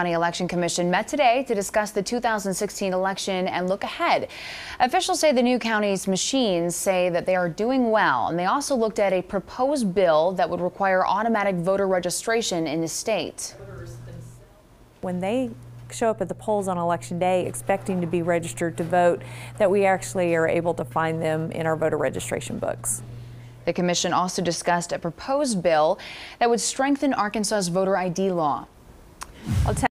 County Election Commission met today to discuss the 2016 election and look ahead. Officials say the new county's machines say that they are doing well, and they also looked at a proposed bill that would require automatic voter registration in the state. when they show up at the polls on election day expecting to be registered to vote, that we actually are able to find them in our voter registration books. The commission also discussed a proposed bill that would strengthen Arkansas's voter ID law. I'll tell